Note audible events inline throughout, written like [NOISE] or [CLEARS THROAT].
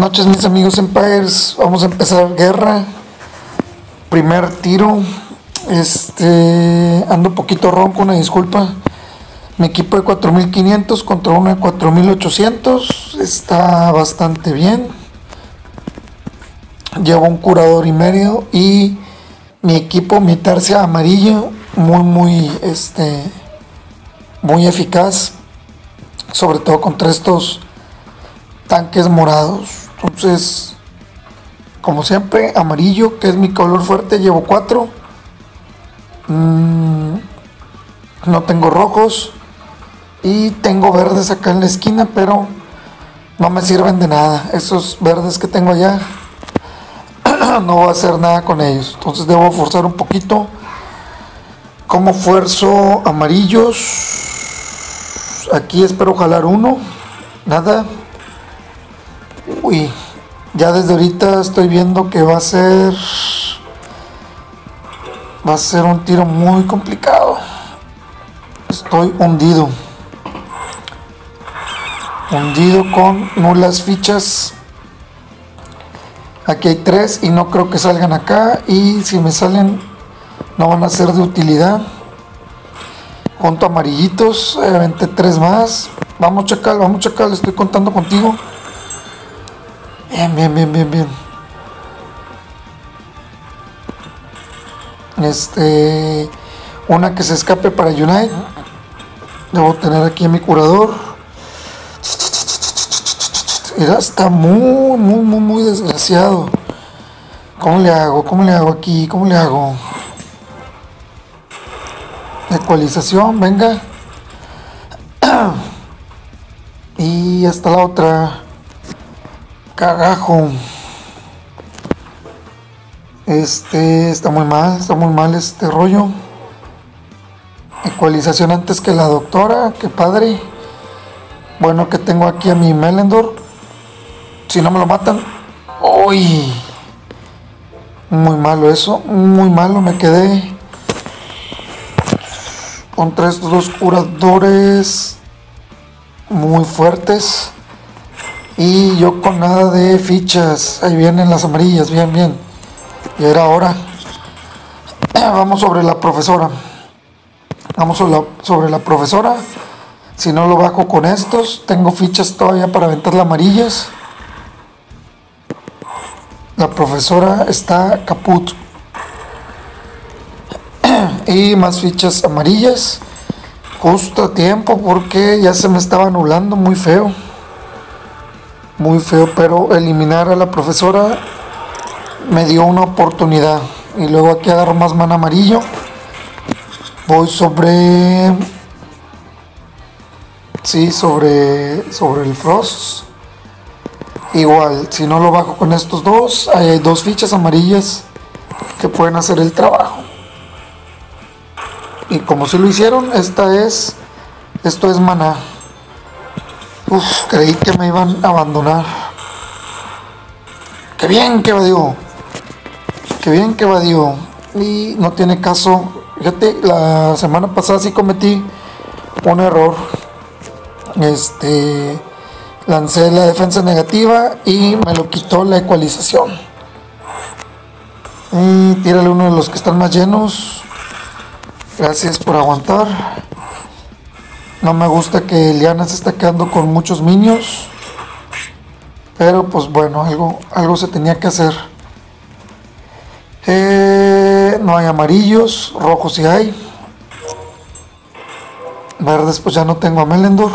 noches mis amigos Empires, vamos a empezar guerra. Primer tiro. Este ando un poquito ronco, una disculpa. Mi equipo de 4500 contra uno de 4800 está bastante bien. Llevo un curador y medio y mi equipo, mi tercia amarilla, muy muy este muy eficaz, sobre todo contra estos tanques morados. Entonces, como siempre, amarillo, que es mi color fuerte, llevo cuatro. Mm, no tengo rojos. Y tengo verdes acá en la esquina, pero no me sirven de nada. Esos verdes que tengo allá, [CLEARS THROAT] no voy a hacer nada con ellos. Entonces debo forzar un poquito. Como fuerzo amarillos. Aquí espero jalar uno. Nada. Uy, ya desde ahorita estoy viendo que va a ser va a ser un tiro muy complicado. Estoy hundido. Hundido con nulas fichas. Aquí hay tres y no creo que salgan acá. Y si me salen, no van a ser de utilidad. Junto amarillitos, obviamente tres más. Vamos, chacal, vamos, chacal, estoy contando contigo. Bien, bien, bien, bien, bien. Este. Una que se escape para Unite. Debo tener aquí a mi curador. Mira, está muy, muy, muy, muy desgraciado. ¿Cómo le hago? ¿Cómo le hago aquí? ¿Cómo le hago? Ecualización, venga. [CLEARS THROAT] Y hasta la otra. Cagajo. Este está muy mal, está muy mal este rollo. Ecualización antes que la doctora, qué padre. Bueno, que tengo aquí a mi Melendor. Si no me lo matan. ¡Uy! Muy malo eso, muy malo. Me quedé contra estos dos curadores muy fuertes. Y yo con nada de fichas. Ahí vienen las amarillas, bien, bien. Y era hora. [CLEARS THROAT] Vamos sobre la profesora. Vamos sobre la, sobre la profesora. Si no lo bajo con estos, tengo fichas todavía para aventar las amarillas. La profesora está caput. [CLEARS THROAT] Y más fichas amarillas. Justo a tiempo porque ya se me estaba anulando muy feo muy feo, pero eliminar a la profesora me dio una oportunidad. Y luego aquí agarro más mana amarillo. Voy sobre. Sí, sobre. Sobre el Frost. Igual, si no lo bajo con estos dos, hay dos fichas amarillas que pueden hacer el trabajo. Y como si lo hicieron, esta es. Esto es maná. Uf, creí que me iban a abandonar. Qué bien que evadió. Qué bien que evadió. Y no tiene caso. Fíjate, la semana pasada sí cometí un error. Este lancé la defensa negativa y me lo quitó la ecualización. Y tírale uno de los que están más llenos. Gracias por aguantar. No me gusta que Liana se está quedando con muchos niños. Pero pues bueno, algo, algo se tenía que hacer. Eh, no hay amarillos, rojos sí hay. Verdes pues ya no tengo a Melendor.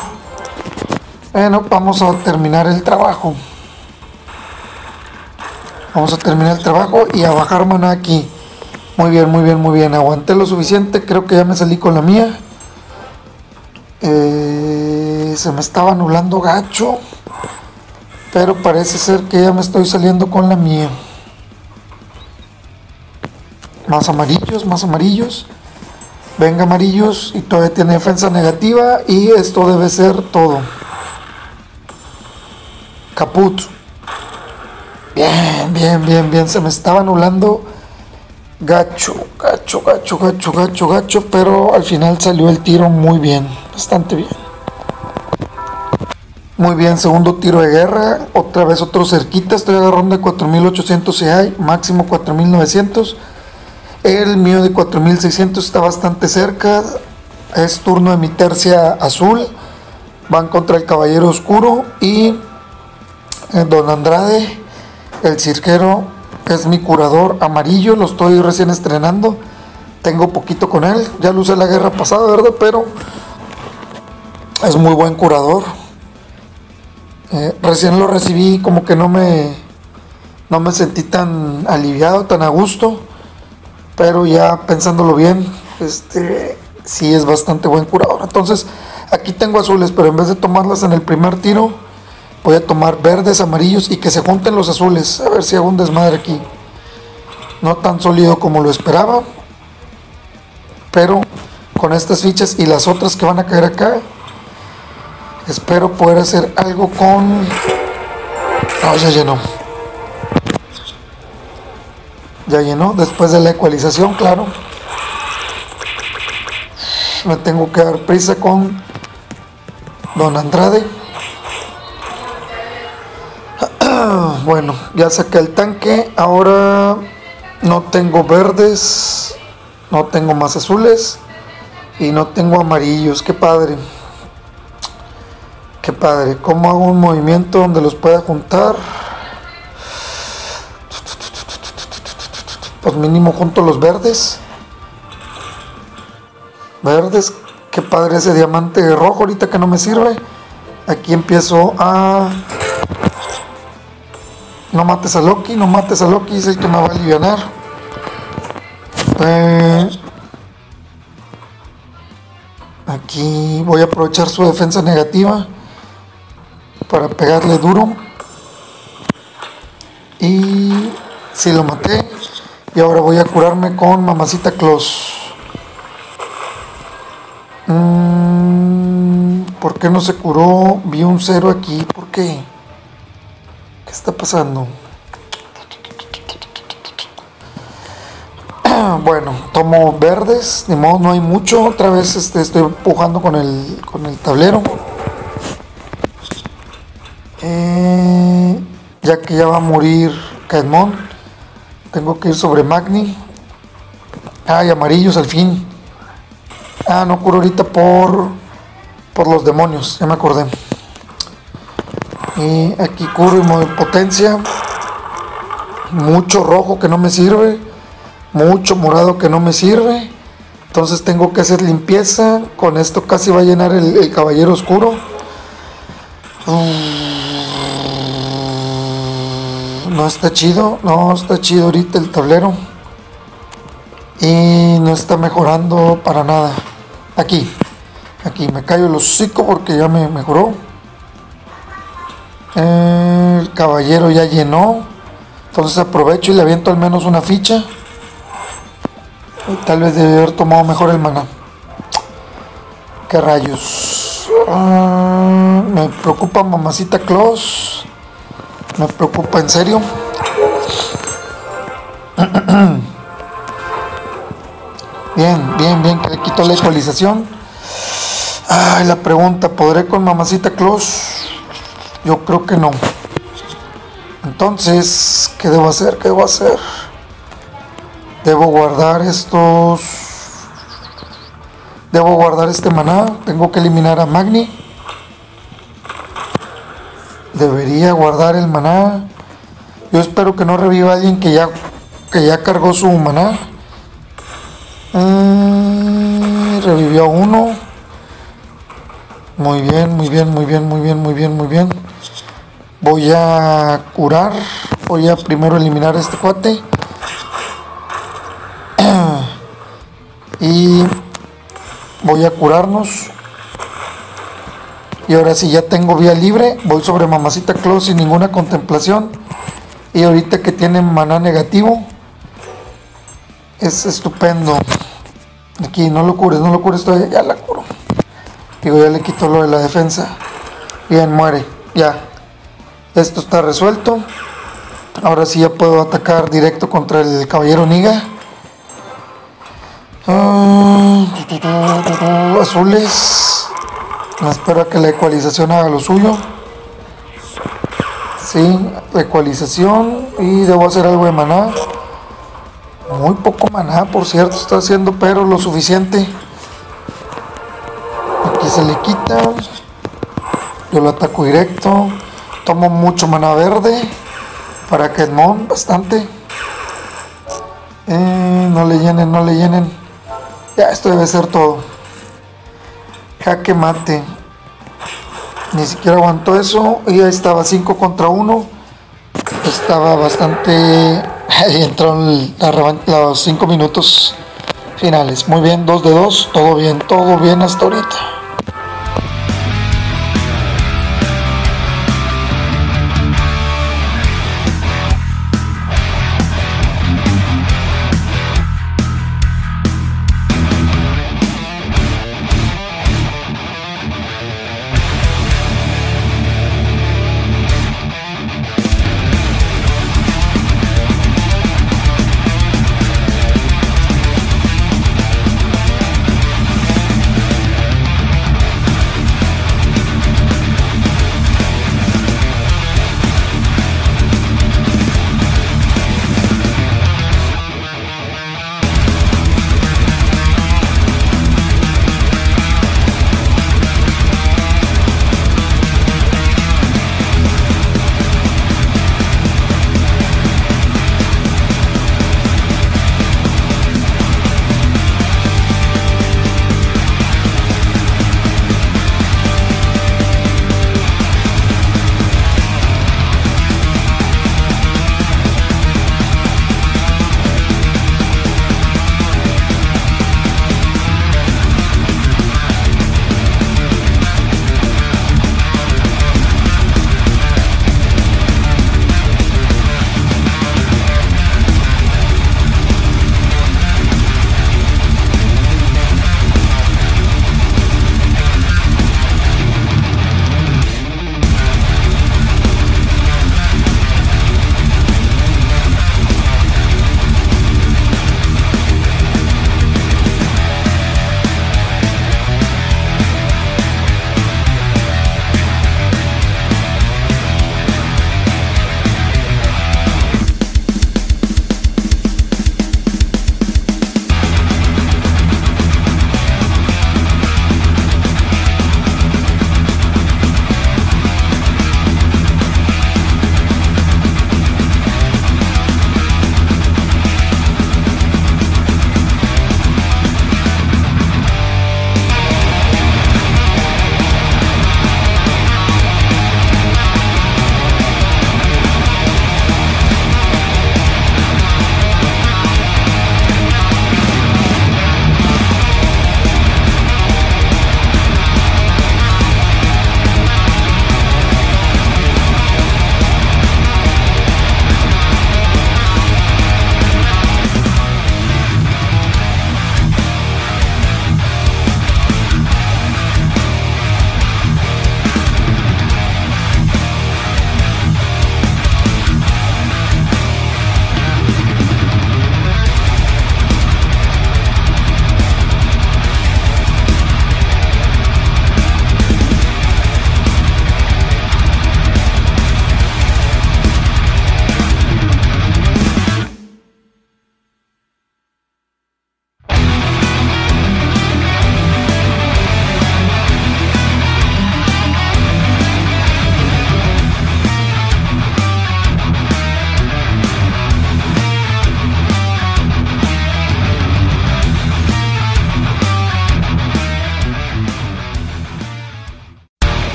Bueno, vamos a terminar el trabajo. Vamos a terminar el trabajo y a bajar mana aquí. Muy bien, muy bien, muy bien. Aguanté lo suficiente. Creo que ya me salí con la mía. Se me estaba anulando gacho. Pero parece ser que ya me estoy saliendo con la mía. Más amarillos, más amarillos. Venga amarillos y todavía tiene defensa negativa y esto debe ser todo. Caput. Bien, bien, bien, bien. Se me estaba anulando gacho, gacho, gacho, gacho, gacho, gacho, pero al final salió el tiro muy bien, bastante bien. Muy bien, segundo tiro de guerra. Otra vez otro cerquita. Estoy agarrando de 4800 hay, máximo 4900. El mío de 4600 está bastante cerca. Es turno de mi tercia azul. Van contra el caballero oscuro. Y eh, Don Andrade, el cirquero, es mi curador amarillo. Lo estoy recién estrenando. Tengo poquito con él. Ya lo usé la guerra pasada, ¿verdad? Pero es muy buen curador eh, recién lo recibí como que no me no me sentí tan aliviado, tan a gusto, pero ya pensándolo bien, este sí es bastante buen curador. Entonces, aquí tengo azules, pero en vez de tomarlas en el primer tiro, voy a tomar verdes, amarillos y que se junten los azules. A ver si hago un desmadre aquí. No tan sólido como lo esperaba, pero con estas fichas y las otras que van a caer acá, Espero poder hacer algo con... No, ya llenó. Ya llenó, después de la ecualización, claro. Me tengo que dar prisa con Don Andrade. [CLEARS THROAT] Bueno, ya saqué el tanque. Ahora no tengo verdes. No tengo más azules. Y no tengo amarillos. Qué padre. Qué padre. ¿Cómo hago un movimiento donde los pueda juntar? Pues mínimo junto los verdes. Verdes. Qué padre ese diamante rojo ahorita que no me sirve. Aquí empiezo a... No mates a Loki, no mates a Loki, es el que me va a aliviar. Eh, aquí voy a aprovechar su defensa negativa para pegarle duro. Y si lo maté. Y ahora voy a curarme con mamacita Claus. Mm, ¿por qué no se curó? vi un cero aquí, ¿por qué? ¿qué está pasando? [CLEARS THROAT] bueno, tomo verdes, de modo no hay mucho, otra vez este, estoy empujando con el, con el tablero eh, ya que ya va a morir Caedmon, tengo que ir sobre Magni. Ay, amarillos al fin. Ah, no curo ahorita por, por los demonios, ya me acordé. Y aquí curo y potencia. Mucho rojo que no me sirve. Mucho morado que no me sirve. Entonces tengo que hacer limpieza. Con esto casi va a llenar el, caballero oscuro. No está chido, no está chido ahorita el tablero. Y no está mejorando para nada. Aquí, aquí me callo el hocico porque ya me mejoró. El caballero ya llenó. Entonces aprovecho y le aviento al menos una ficha. tal vez debe haber tomado mejor el maná. ¿Qué rayos? Ah, me preocupa mamacita Claus. Me preocupa en serio. [CLEARS THROAT] Bien, bien, bien, que le quito la ecualización. Ay, la pregunta, ¿podré con mamacita Claus? Yo creo que no. Entonces, ¿qué debo hacer? ¿Qué debo hacer? Debo guardar estos... Debo guardar este maná. Tengo que eliminar a Magni. Debería guardar el maná. Yo espero que no reviva alguien que ya, que ya cargó su maná. Eh, revivió uno. Muy bien, muy bien, muy bien, muy bien, muy bien, muy bien. Voy a curar. Voy a primero eliminar este cuate. [CLEARS THROAT] y voy a curarnos. Y ahora si ya tengo vía libre, voy sobre Mamacita Claus sin ninguna contemplación. Y ahorita que tiene maná negativo, es estupendo. Aquí no lo cures, no lo cures todavía, ya la curo. Digo, ya le quito lo de la defensa. Bien, muere, ya. Esto está resuelto. Ahora sí ya puedo atacar directo contra el caballero Niga. Ah, azules. Espero que la ecualización haga lo suyo. Sí, ecualización y debo hacer algo de maná. Muy poco maná, por cierto, está haciendo, pero lo suficiente. Aquí se le quita. Yo lo ataco directo. Tomo mucho maná verde para que Edmond, bastante. Eh, no le llenen, no le llenen. Ya, esto debe ser todo. Jaque mate. Ni siquiera aguantó eso. Ahí estaba 5 contra 1. Estaba bastante. [LAUGHS] Ahí entraron los 5 minutos finales. Muy bien, 2 de 2. Todo bien, todo bien hasta ahorita.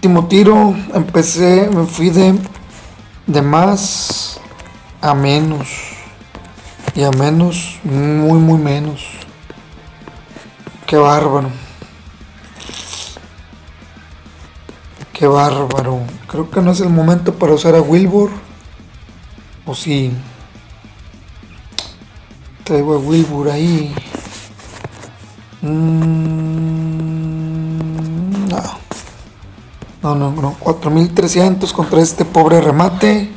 Último tiro empecé, me fui de, de más a menos. Y a menos, muy, muy menos. Qué bárbaro. Qué bárbaro. Creo que no es el momento para usar a Wilbur. O si. Traigo a Wilbur ahí. Mm. No, no, no. 4300 contra este pobre remate.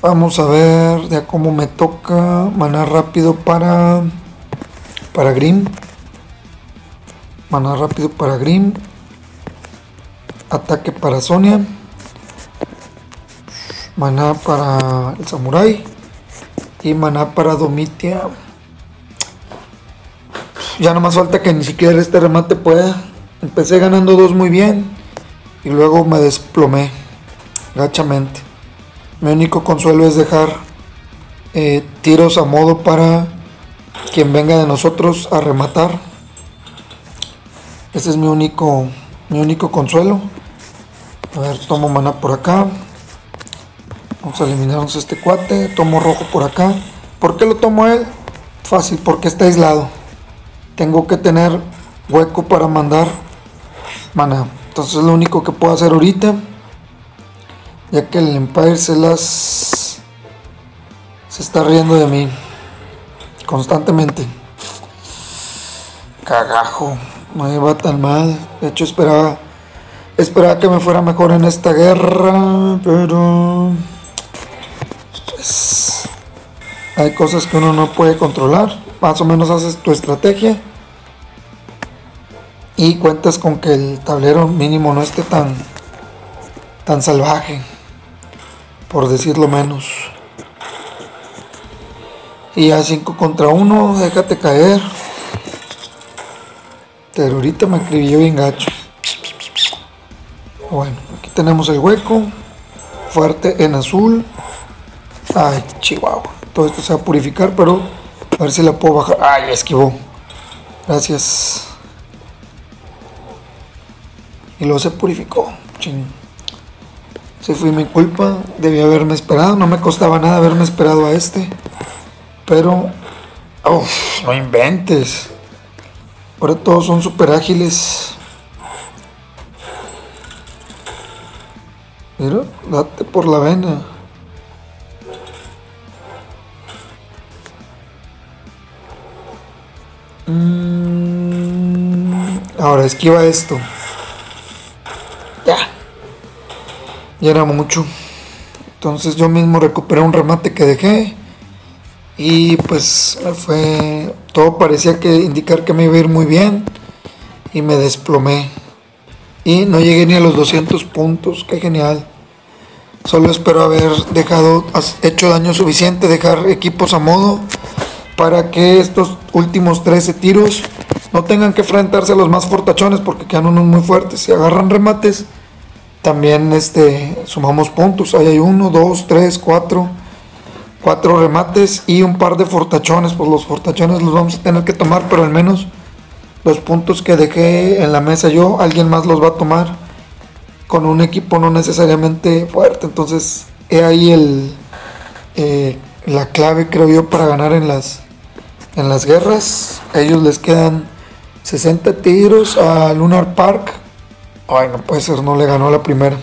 Vamos a ver ya cómo me toca. Maná rápido para. Para Grim. Maná rápido para Grim. Ataque para Sonia. Maná para el Samurai. Y maná para Domitia. Ya no más falta que ni siquiera este remate pueda. Empecé ganando dos muy bien. Y luego me desplomé. Gachamente. Mi único consuelo es dejar eh, tiros a modo para quien venga de nosotros a rematar. Ese es mi único, mi único consuelo. A ver, tomo mana por acá. Vamos a eliminarnos este cuate. Tomo rojo por acá. ¿Por qué lo tomo él? Fácil, porque está aislado. Tengo que tener hueco para mandar mana. Entonces lo único que puedo hacer ahorita ya que el Empire se las se está riendo de mí constantemente. Cagajo, no iba tan mal. De hecho esperaba esperaba que me fuera mejor en esta guerra, pero pues, hay cosas que uno no puede controlar. Más o menos haces tu estrategia y cuentas con que el tablero mínimo no esté tan tan salvaje por decirlo menos. Y a 5 contra 1, déjate caer. Pero ahorita me escribió bien gacho. Bueno, aquí tenemos el hueco. Fuerte en azul. Ay, chihuahua. Todo esto se va a purificar, pero a ver si la puedo bajar. Ay, esquivó. Gracias. Y luego se purificó. Ching. Si fue mi culpa, debí haberme esperado, no me costaba nada haberme esperado a este. Pero, uff, no inventes. Ahora todos son super ágiles. Mira, date por la vena. Mm, ahora esquiva esto. Ya ya era mucho. Entonces yo mismo recuperé un remate que dejé y pues fue todo parecía que indicar que me iba a ir muy bien y me desplomé y no llegué ni a los 200 puntos, qué genial. Solo espero haber dejado hecho daño suficiente, dejar equipos a modo para que estos últimos 13 tiros no tengan que enfrentarse a los más fortachones porque quedan unos muy fuertes. Si agarran remates, también este, sumamos puntos. Ahí hay uno, dos, tres, cuatro. Cuatro remates y un par de fortachones. Pues los fortachones los vamos a tener que tomar, pero al menos los puntos que dejé en la mesa yo, alguien más los va a tomar con un equipo no necesariamente fuerte. Entonces, he ahí el, eh, la clave, creo yo, para ganar en las, en las guerras. A ellos les quedan 60 tiros a Lunar Park Ay, no puede ser, no le ganó la primera.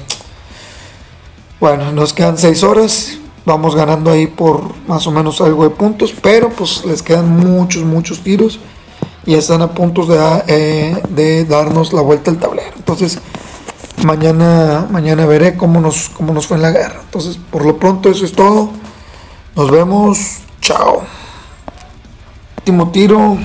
Bueno, nos quedan 6 horas. Vamos ganando ahí por más o menos algo de puntos. Pero pues les quedan muchos, muchos tiros. Y están a puntos de, eh, de darnos la vuelta al tablero. Entonces, mañana, mañana veré cómo nos, cómo nos fue en la guerra. Entonces, por lo pronto eso es todo. Nos vemos. Chao. Último tiro.